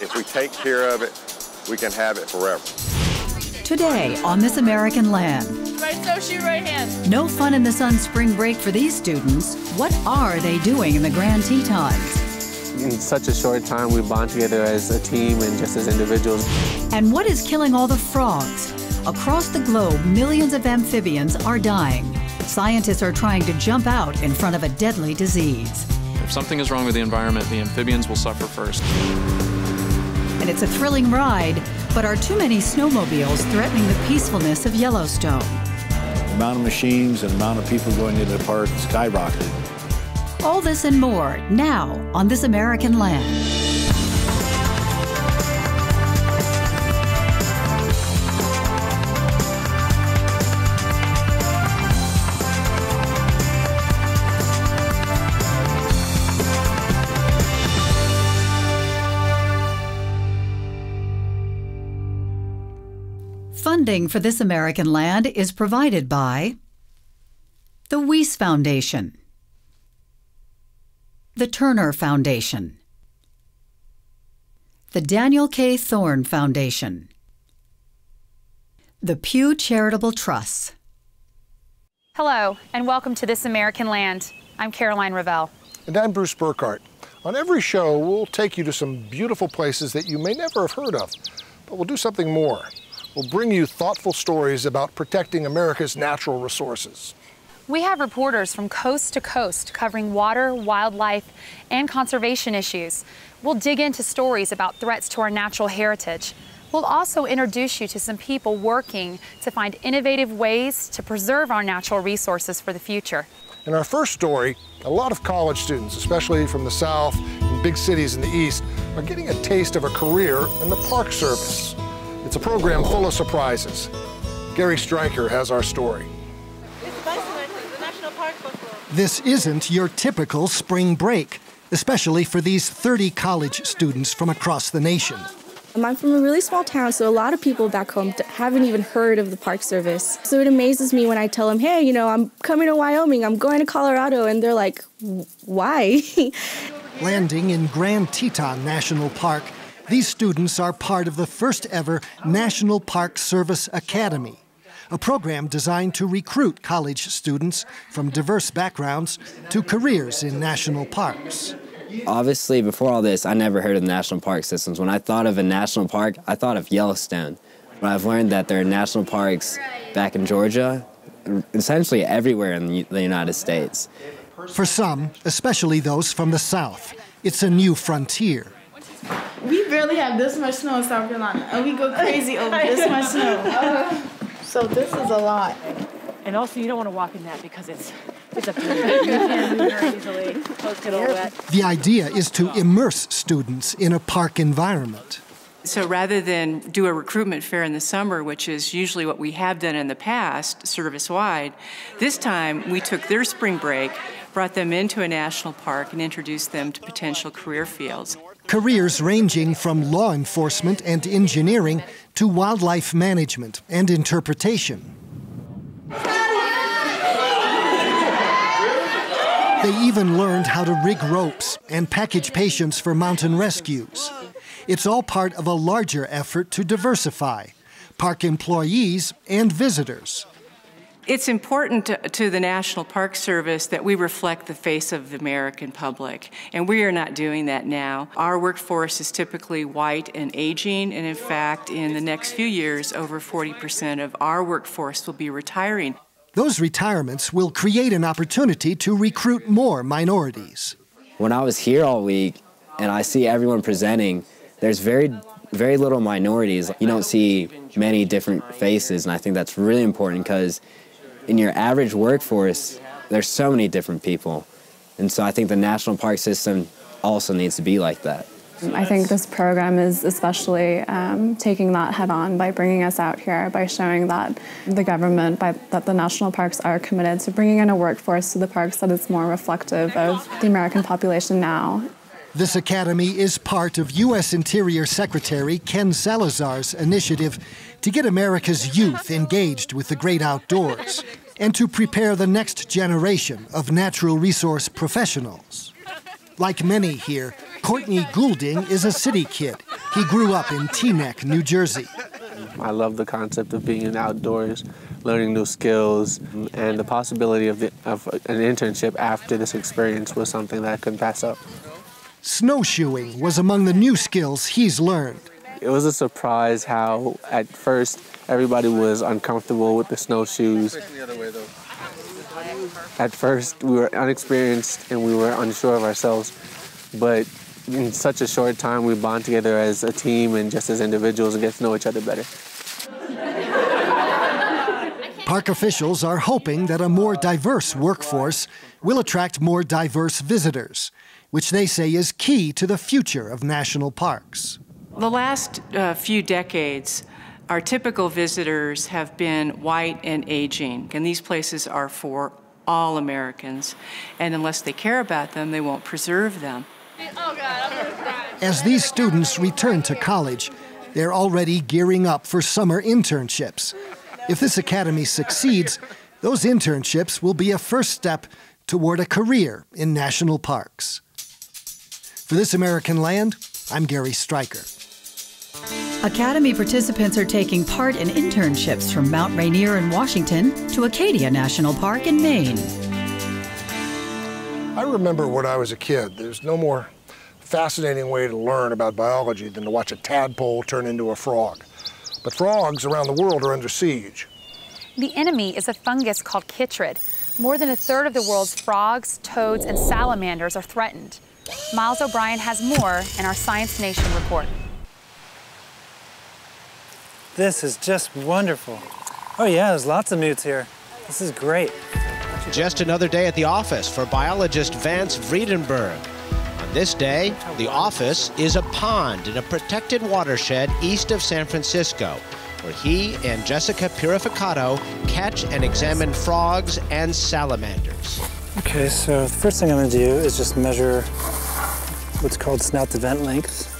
If we take care of it, we can have it forever. Today on This American Land. Right snowshoe, right hand. No fun in the sun spring break for these students. What are they doing in the Grand Tetons? In such a short time, we bond together as a team and just as individuals. And what is killing all the frogs? Across the globe, millions of amphibians are dying. Scientists are trying to jump out in front of a deadly disease. If something is wrong with the environment, the amphibians will suffer first. And it's a thrilling ride, but are too many snowmobiles threatening the peacefulness of Yellowstone? The amount of machines and the amount of people going into the park skyrocketed. All this and more now on This American Land. Funding for This American Land is provided by the Weiss Foundation, the Turner Foundation, the Daniel K. Thorne Foundation, the Pew Charitable Trust. Hello, and welcome to This American Land. I'm Caroline Ravel. And I'm Bruce Burkhardt. On every show, we'll take you to some beautiful places that you may never have heard of, but we'll do something more will bring you thoughtful stories about protecting America's natural resources. We have reporters from coast to coast covering water, wildlife, and conservation issues. We'll dig into stories about threats to our natural heritage. We'll also introduce you to some people working to find innovative ways to preserve our natural resources for the future. In our first story, a lot of college students, especially from the South and big cities in the East, are getting a taste of a career in the Park Service. It's a program full of surprises. Gary Strieker has our story. This isn't your typical spring break, especially for these 30 college students from across the nation. I'm from a really small town, so a lot of people back home haven't even heard of the Park Service. So it amazes me when I tell them, hey, you know, I'm coming to Wyoming, I'm going to Colorado, and they're like, why? Landing in Grand Teton National Park these students are part of the first ever National Park Service Academy, a program designed to recruit college students from diverse backgrounds to careers in national parks. Obviously, before all this, I never heard of national park systems. When I thought of a national park, I thought of Yellowstone. But I've learned that there are national parks back in Georgia, essentially everywhere in the United States. For some, especially those from the South, it's a new frontier. We barely have this much snow in South Carolina, and we go crazy over this much snow. Uh-huh. so this is a lot. And also, you don't want to walk in that because it's it's a You can't move very easily. Clothes get wet. The idea is to immerse students in a park environment. So rather than do a recruitment fair in the summer, which is usually what we have done in the past, service wide, this time we took their spring break, brought them into a national park, and introduced them to potential career fields careers ranging from law enforcement and engineering to wildlife management and interpretation. They even learned how to rig ropes and package patients for mountain rescues. It's all part of a larger effort to diversify park employees and visitors. It's important to, to, the National Park Service that we reflect the face of the American public, and we are not doing that now. Our workforce is typically white and aging, and in fact, in the next few years, over 40% of our workforce will be retiring. Those retirements will create an opportunity to recruit more minorities. When I was here all week and I see everyone presenting, there's very very little minorities. You don't see many different faces, and I think that's really important because in your average workforce, there's so many different people. And so I think the national park system also needs to be like that. I think this program is especially um, taking that head on by bringing us out here, by showing that the government, by, that the national parks are committed to bringing in a workforce to the parks that is more reflective of the American population now. This academy is part of U.S. Interior Secretary Ken Salazar's initiative to get America's youth engaged with the great outdoors and to prepare the next generation of natural resource professionals. Like many here, Courtney Goulding is a city kid He grew up in Teaneck, New Jersey. I love the concept of being in outdoors, learning new skills, and the possibility of, the, of an internship after this experience was something that I couldn't pass up. Snowshoeing was among the new skills he's learned. It was a surprise how, at first, everybody was uncomfortable with the snowshoes. At first, we were unexperienced and we were unsure of ourselves, but in such a short time, we bond together as a team and just as individuals and get to know each other better. Park officials are hoping that a more diverse workforce will attract more diverse visitors, which they say is key to the future of national parks. The last uh, few decades, our typical visitors have been white and aging, and these places are for all Americans. And unless they care about them, they won't preserve them. As these students return to college, they're already gearing up for summer internships. If this academy succeeds, those internships will be a first step toward a career in national parks. For This American Land, I'm Gary Strieker. Academy participants are taking part in internships from Mount Rainier in Washington to Acadia National Park in Maine. I remember when I was a kid, there's no more fascinating way to learn about biology than to watch a tadpole turn into a frog. But frogs around the world are under siege. The enemy is a fungus called chytrid. More than a third of the world's frogs, toads, and salamanders are threatened. Miles O'Brien has more in our Science Nation report. This is just wonderful. Oh yeah, there's lots of newts here. This is great. Just another day at the office for biologist Vance Vredenburg. On this day, the office is a pond in a protected watershed east of San Francisco, where he and Jessica Purificato catch and examine frogs and salamanders. Okay, so the first thing I'm going to do is just measure what's called snout to vent length.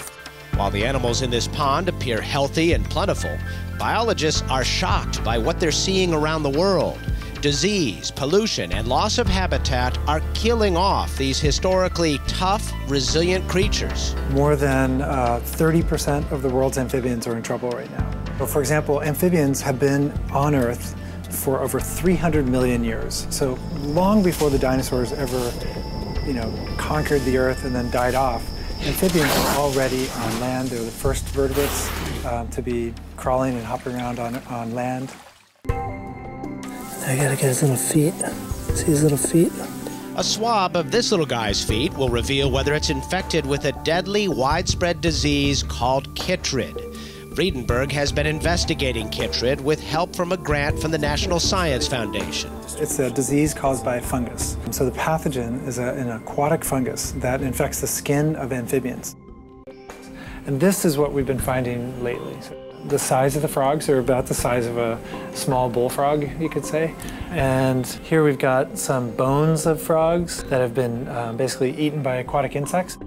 While the animals in this pond appear healthy and plentiful, biologists are shocked by what they're seeing around the world. Disease, pollution, and loss of habitat are killing off these historically tough, resilient creatures. More than 30% uh, of the world's amphibians are in trouble right now. For example, amphibians have been on Earth for over 300 million years. So long before the dinosaurs ever, you know, conquered the Earth and then died off, amphibians are already on land. They're the first vertebrates um, to be crawling and hopping around on, on land. I gotta get his little feet. See his little feet? A swab of this little guy's feet will reveal whether it's infected with a deadly, widespread disease called chytrid. Vredenburg has been investigating chytrid with help from a grant from the National Science Foundation. It's a disease caused by a fungus. So the pathogen is a, an aquatic fungus that infects the skin of amphibians. And this is what we've been finding lately. The size of the frogs are about the size of a small bullfrog, you could say. And here we've got some bones of frogs that have been uh, basically eaten by aquatic insects.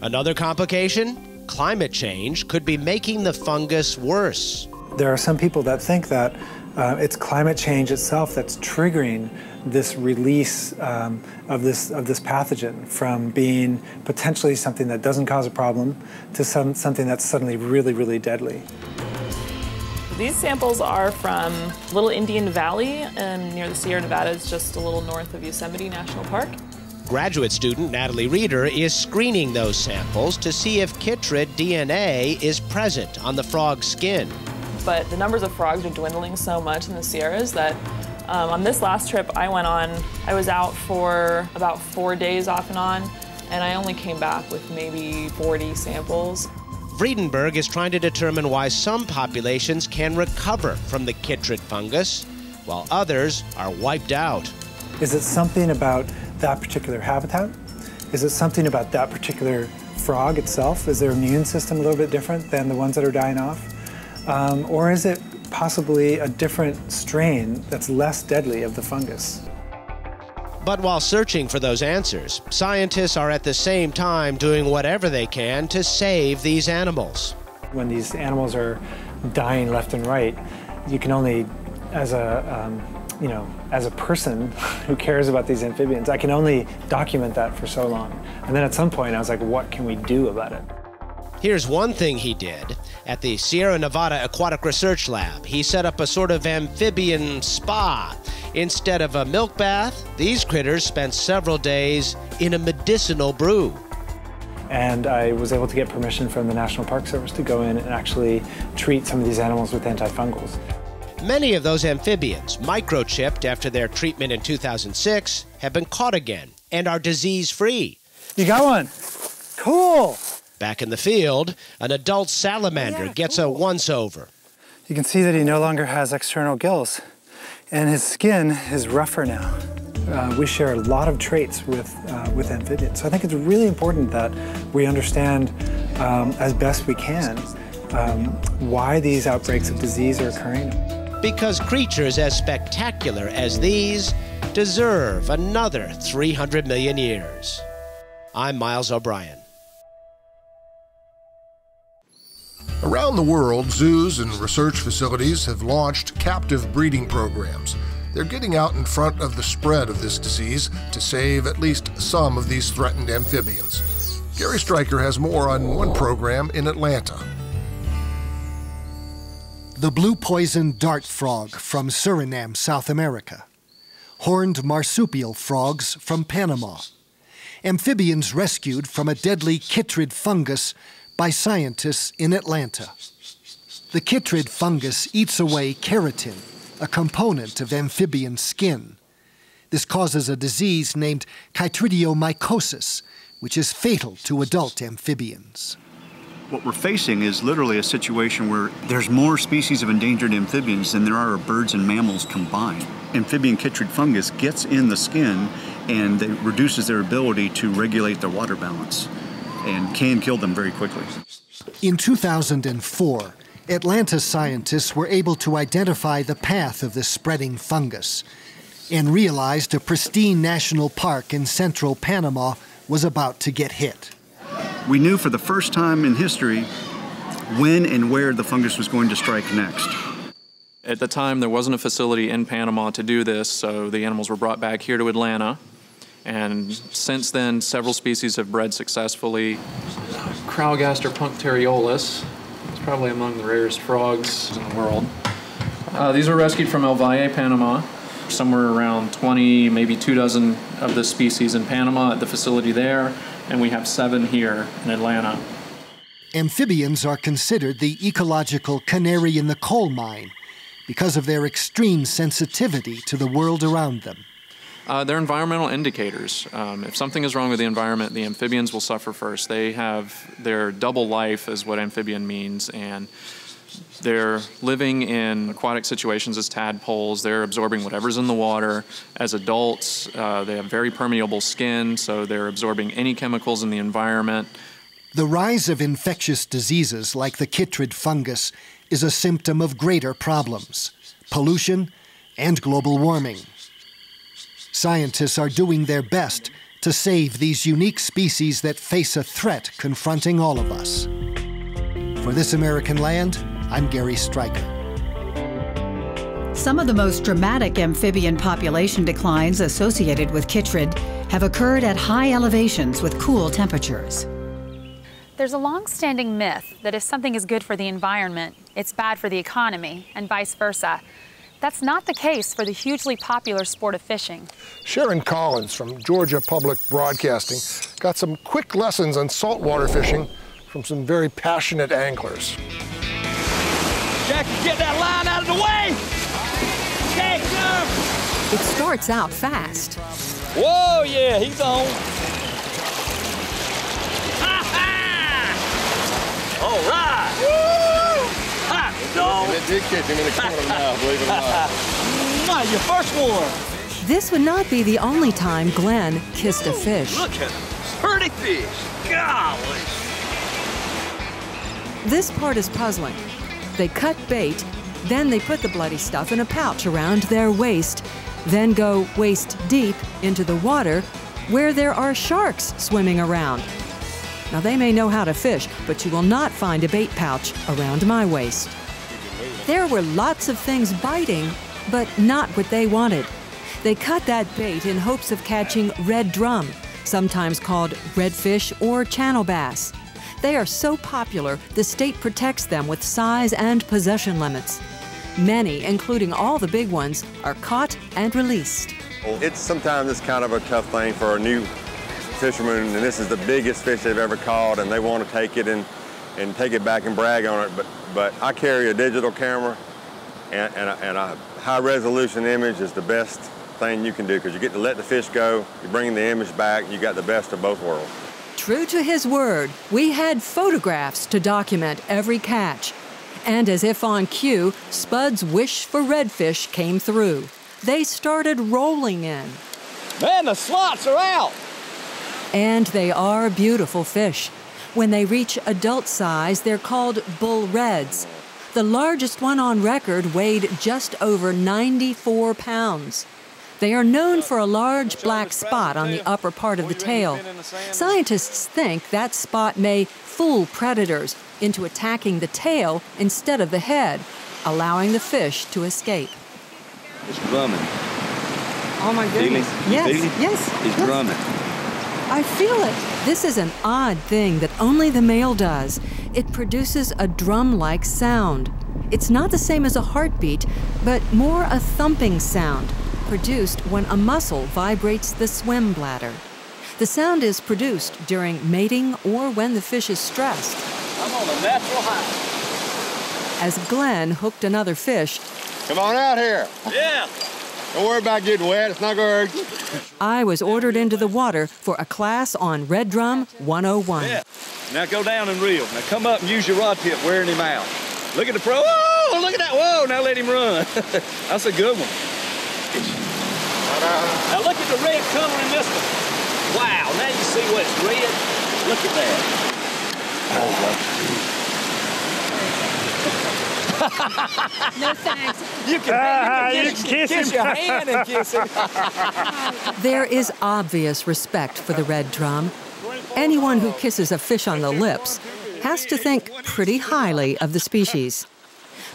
Another complication? Climate change could be making the fungus worse. There are some people that think that uh, it's climate change itself that's triggering this release um, of this of this pathogen from being potentially something that doesn't cause a problem to some, something that's suddenly really, really deadly. These samples are from Little Indian Valley and near the Sierra Nevadas, just a little north of Yosemite National Park. Graduate student Natalie Reeder is screening those samples to see if chytrid DNA is present on the frog's skin. But the numbers of frogs are dwindling so much in the Sierras that um, on this last trip I went on, I was out for about four days off and on, and I only came back with maybe 40 samples. Vredenburg is trying to determine why some populations can recover from the chytrid fungus, while others are wiped out. Is it something about that particular habitat? Is it something about that particular frog itself? Is their immune system a little bit different than the ones that are dying off? Um, or is it possibly a different strain that's less deadly of the fungus? But while searching for those answers, scientists are at the same time doing whatever they can to save these animals. When these animals are dying left and right, you can only, as a um, you know, as a person who cares about these amphibians, I can only document that for so long. And then at some point, I was like, what can we do about it? Here's one thing he did. At the Sierra Nevada Aquatic Research Lab, he set up a sort of amphibian spa. Instead of a milk bath, these critters spent several days in a medicinal brew. And I was able to get permission from the National Park Service to go in and actually treat some of these animals with antifungals. Many of those amphibians, microchipped after their treatment in 2006, have been caught again and are disease free. You got one. Cool. Back in the field, an adult salamander yeah, gets cool. a once over. You can see that he no longer has external gills, and his skin is rougher now. Uh, we share a lot of traits with, uh, with amphibians. So I think it's really important that we understand um, as best we can um, why these outbreaks of disease are occurring. Because creatures as spectacular as these deserve another 300 million years. I'm Miles O'Brien. Around the world, zoos and research facilities have launched captive breeding programs. They're getting out in front of the spread of this disease to save at least some of these threatened amphibians. Gary Strieker has more on one program in Atlanta. The blue poison dart frog from Suriname, South America. Horned marsupial frogs from Panama. Amphibians rescued from a deadly chytrid fungus by scientists in Atlanta. The chytrid fungus eats away keratin, a component of amphibian skin. This causes a disease named chytridiomycosis, which is fatal to adult amphibians. What we're facing is literally a situation where there's more species of endangered amphibians than there are birds and mammals combined. Amphibian chytrid fungus gets in the skin and it reduces their ability to regulate their water balance and can kill them very quickly. In 2004, Atlanta scientists were able to identify the path of the spreading fungus and realized a pristine national park in central Panama was about to get hit. We knew for the first time in history when and where the fungus was going to strike next. At the time, there wasn't a facility in Panama to do this, so the animals were brought back here to Atlanta and since then, several species have bred successfully. Craugastor punctariolus is probably among the rarest frogs in the world. Uh, these were rescued from El Valle, Panama. Somewhere around 20, maybe two dozen of this species in Panama at the facility there, and we have seven here in Atlanta. Amphibians are considered the ecological canary in the coal mine because of their extreme sensitivity to the world around them. Uh, they're environmental indicators. Um, if something is wrong with the environment, the amphibians will suffer first. They have their double life, is what amphibian means, and they're living in aquatic situations as tadpoles. They're absorbing whatever's in the water. As adults, uh, they have very permeable skin, so they're absorbing any chemicals in the environment. The rise of infectious diseases like the chytrid fungus is a symptom of greater problems pollution and global warming. Scientists are doing their best to save these unique species that face a threat confronting all of us. For This American Land, I'm Gary Strieker. Some of the most dramatic amphibian population declines associated with chytrid have occurred at high elevations with cool temperatures. There's a long-standing myth that if something is good for the environment, it's bad for the economy, and vice versa. That's not the case for the hugely popular sport of fishing. Sharon Collins from Georgia Public Broadcasting got some quick lessons on saltwater fishing from some very passionate anglers. Jackie, get that line out of the way! Take them! It starts out fast. Whoa, yeah, he's on. Ha ha! All right! And it did catch him in the corner now, believe it or not. your first one. This would not be the only time Glenn kissed a fish. Look at him. Pretty fish. Golly. This part is puzzling. They cut bait, then they put the bloody stuff in a pouch around their waist, then go waist deep into the water where there are sharks swimming around. Now, they may know how to fish, but you will not find a bait pouch around my waist. There were lots of things biting, but not what they wanted. They cut that bait in hopes of catching red drum, sometimes called redfish or channel bass. They are so popular, the state protects them with size and possession limits. Many, including all the big ones, are caught and released. It's sometimes it's kind of a tough thing for a new fisherman, and this is the biggest fish they've ever caught, and they want to take it and, and take it back and brag on it. But, but I carry a digital camera, and, and, a, and a high resolution image is the best thing you can do because you get to let the fish go, you bring the image back, you got the best of both worlds. True to his word, we had photographs to document every catch. And as if on cue, Spud's wish for redfish came through. They started rolling in. Man, the slots are out! And they are beautiful fish. When they reach adult size, they're called bull reds. The largest one on record weighed just over 94 pounds. They are known for a large black spot on the upper part of the tail. Scientists think that spot may fool predators into attacking the tail instead of the head, allowing the fish to escape. It's drumming. Oh my goodness. Yes, yes. yes. It's drumming. I feel it. This is an odd thing that only the male does. It produces a drum like sound. It's not the same as a heartbeat, but more a thumping sound, produced when a muscle vibrates the swim bladder. The sound is produced during mating or when the fish is stressed. I'm on a natural high. As Glenn hooked another fish, Come on out here. Yeah. Don't worry about getting wet. It's not going to hurt. I was ordered into the water for a class on Red Drum 101. Yeah. Now go down and reel. Now come up and use your rod tip wearing him out. Look at the pro. Whoa, look at that. Whoa, now let him run. That's a good one. Now look at the red color in this one. Wow, now you see what's red? Look at that. no thanks. You can, Ah, you you can can kiss, kiss kiss your hand and kiss him. There is obvious respect for the red drum. Anyone who kisses a fish on the lips has to think pretty highly of the species.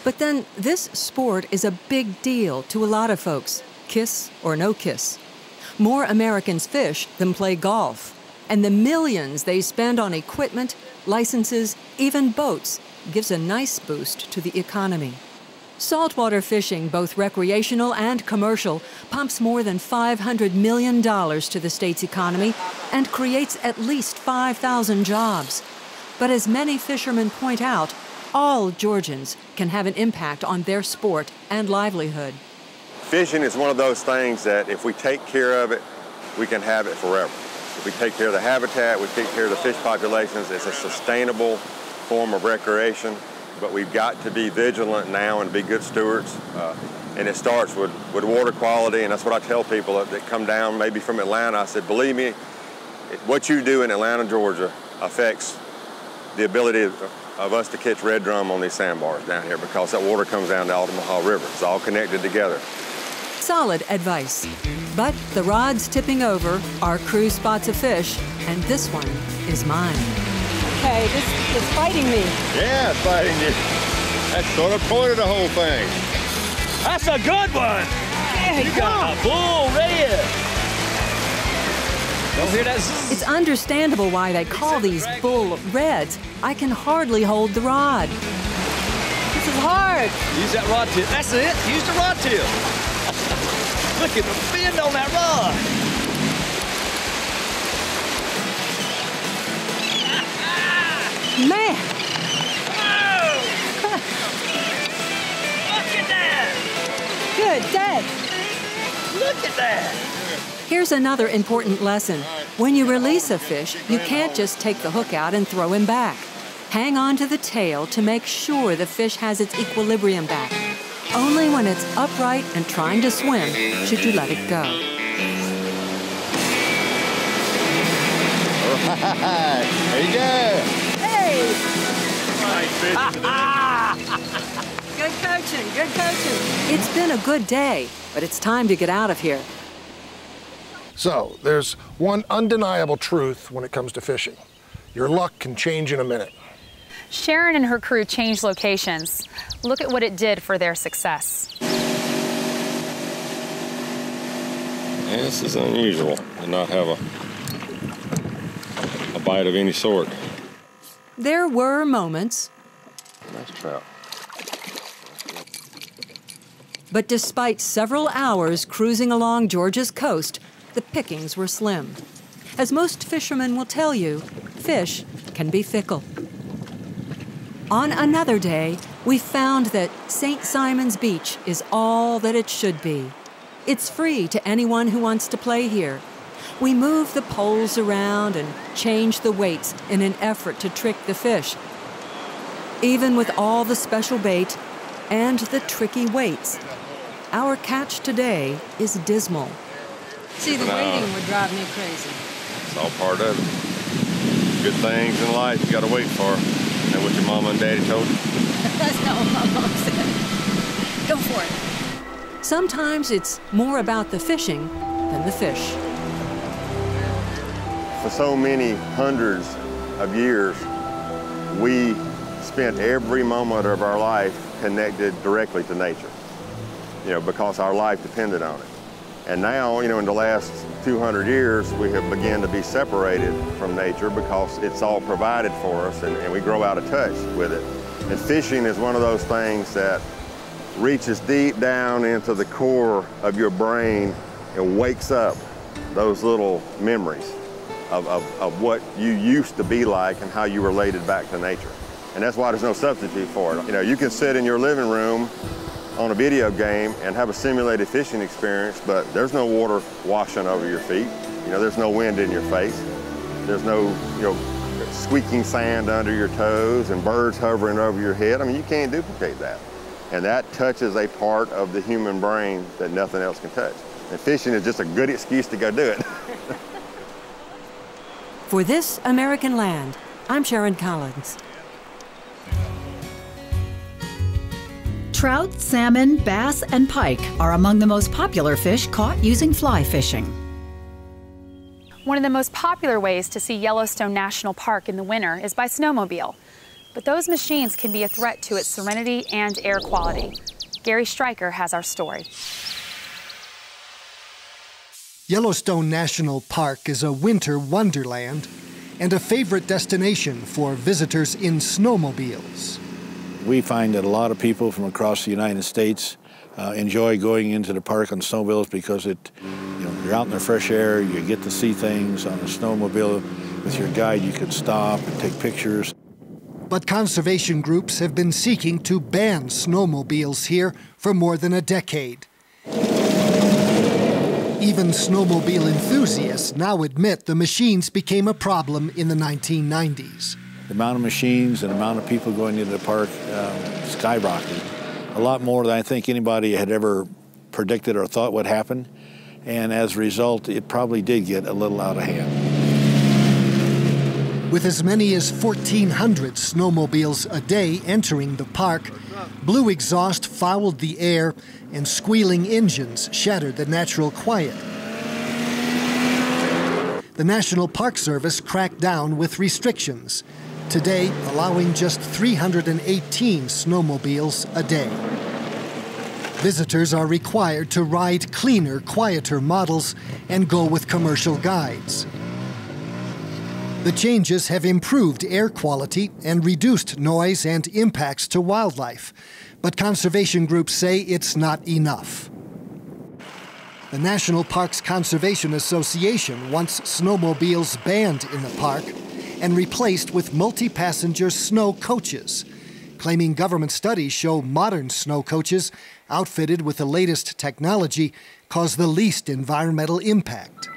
But then this sport is a big deal to a lot of folks, kiss or no kiss. More Americans fish than play golf, and the millions they spend on equipment, licenses, even boats gives a nice boost to the economy. Saltwater fishing, both recreational and commercial, pumps more than $500 million to the state's economy and creates at least 5,000 jobs. But as many fishermen point out, all Georgians can have an impact on their sport and livelihood. Fishing is one of those things that if we take care of it, we can have it forever. If we take care of the habitat, we take care of the fish populations, it's a sustainable form of recreation. But we've got to be vigilant now and be good stewards. Uh, and it starts with, with water quality, and that's what I tell people that, that come down maybe from Atlanta. I said, believe me, what you do in Atlanta, Georgia affects the ability of, of us to catch red drum on these sandbars down here because that water comes down the Altamaha River. It's all connected together. Solid advice. But the rod's tipping over, our crew spots a fish, and this one is mine. Okay, this is fighting me. Yeah, it's fighting you. That's sort of point of the whole thing. That's a good one. Yeah, you got a bull red. Don't hear that? It's understandable why they call these bull reds. I can hardly hold the rod. This is hard. Use that rod tip. That's it. Use the rod tip. Look at the fin on that rod. Man. Oh. Look at that. Good, dead. Look at that. Here's another important lesson. When you release a fish, you can't just take the hook out and throw him back. Hang on to the tail to make sure the fish has its equilibrium back. Only when it's upright and trying to swim should you let it go. All right, there you go. Hey. Good coaching, good coaching. It's been a good day, but it's time to get out of here. So, there's one undeniable truth when it comes to fishing. Your luck can change in a minute. Sharon and her crew changed locations. Look at what it did for their success. Yeah, this is unusual to not have a, a bite of any sort. There were moments. Nice trout. But despite several hours cruising along Georgia's coast, the pickings were slim. As most fishermen will tell you, fish can be fickle. On another day, we found that St. Simon's Beach is all that it should be. It's free to anyone who wants to play here. We move the poles around and change the weights in an effort to trick the fish. Even with all the special bait and the tricky weights, our catch today is dismal. See, the waiting would drive me crazy. It's all part of it. Good things in life you gotta wait for. Is that what your mama and daddy told you? That's not what my mom said. Go for it. Sometimes it's more about the fishing than the fish. For so many hundreds of years, we spent every moment of our life connected directly to nature, you know, because our life depended on it. And now, you know, in the last 200 years, we have begun to be separated from nature because it's all provided for us and, and we grow out of touch with it. And fishing is one of those things that reaches deep down into the core of your brain and wakes up those little memories of, of, of what you used to be like and how you related back to nature. And that's why there's no substitute for it. You know, you can sit in your living room on a video game and have a simulated fishing experience, but there's no water washing over your feet. You know, there's no wind in your face. There's no, you know, squeaking sand under your toes and birds hovering over your head. I mean, you can't duplicate that. And that touches a part of the human brain that nothing else can touch. And fishing is just a good excuse to go do it. For this American land, I'm Sharon Collins. Trout, salmon, bass, and pike are among the most popular fish caught using fly fishing. One of the most popular ways to see Yellowstone National Park in the winter is by snowmobile. But those machines can be a threat to its serenity and air quality. Gary Strieker has our story. Yellowstone National Park is a winter wonderland and a favorite destination for visitors in snowmobiles. We find that a lot of people from across the United States uh, enjoy going into the park on snowmobiles because it, you know, you're out in the fresh air, you get to see things on a snowmobile. With your guide, you can stop and take pictures. But conservation groups have been seeking to ban snowmobiles here for more than a decade. Even snowmobile enthusiasts now admit the machines became a problem in the 1990s. The amount of machines and amount of people going into the park um, skyrocketed. A lot more than I think anybody had ever predicted or thought would happen. And as a result, it probably did get a little out of hand. With as many as 1,400 snowmobiles a day entering the park, blue exhaust fouled the air and squealing engines shattered the natural quiet. The National Park Service cracked down with restrictions, today allowing just 318 snowmobiles a day. Visitors are required to ride cleaner, quieter models and go with commercial guides. The changes have improved air quality and reduced noise and impacts to wildlife, but conservation groups say it's not enough. The National Parks Conservation Association wants snowmobiles banned in the park and replaced with multi passenger snow coaches, claiming government studies show modern snow coaches, outfitted with the latest technology, cause the least environmental impact.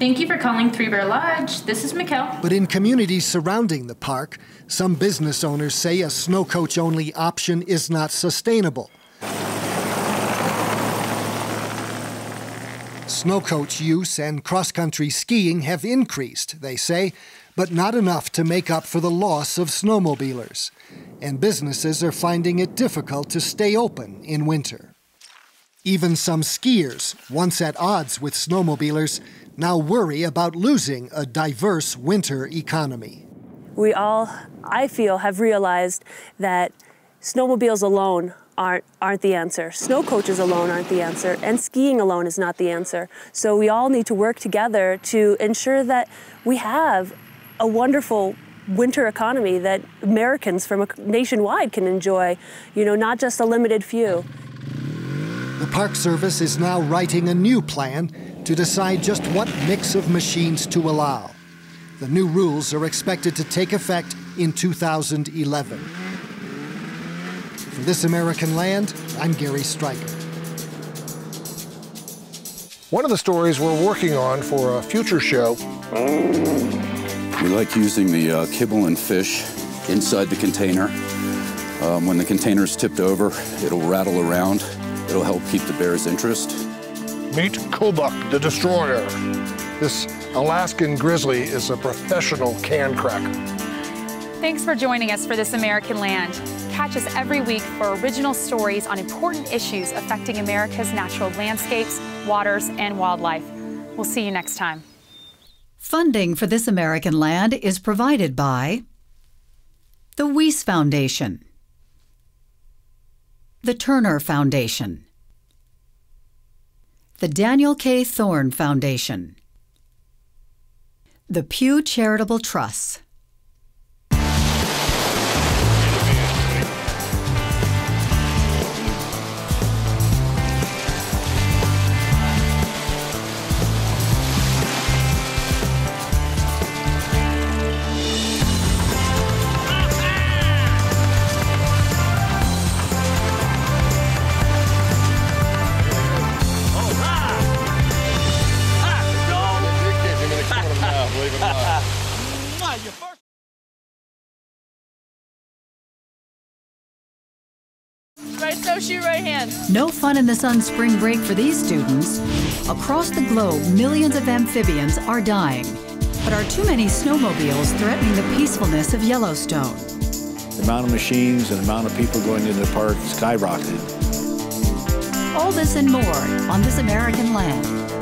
Thank you for calling Three Bear Lodge. This is Mikkel. But in communities surrounding the park, some business owners say a snow coach only option is not sustainable. Snow coach use and cross country skiing have increased, they say, but not enough to make up for the loss of snowmobilers. And businesses are finding it difficult to stay open in winter. Even some skiers, once at odds with snowmobilers, now worry about losing a diverse winter economy. We all, I feel, have realized that snowmobiles alone aren't, aren't the answer. Snow coaches alone aren't the answer, and skiing alone is not the answer. So we all need to work together to ensure that we have a wonderful winter economy that Americans from nationwide can enjoy, you know, not just a limited few. The Park Service is now writing a new plan to decide just what mix of machines to allow. The new rules are expected to take effect in 2011. For This American Land, I'm Gary Strieker. One of the stories we're working on for a future show. We like using the uh, kibble and fish inside the container. Um, when the container is tipped over, it'll rattle around. It'll help keep the bear's interest. Meet Kobuk, the destroyer. This Alaskan grizzly is a professional can cracker. Thanks for joining us for This American Land. Catch us every week for original stories on important issues affecting America's natural landscapes, waters, and wildlife. We'll see you next time. Funding for This American Land is provided by the Weiss Foundation, the Turner Foundation, the Daniel K. Thorne Foundation, the Pew Charitable Trust. Right snowshoe, right hand. No fun in the sun spring break for these students. Across the globe, millions of amphibians are dying. But are too many snowmobiles threatening the peacefulness of Yellowstone? The amount of machines and the amount of people going into the park skyrocketed. All this and more on This American Land.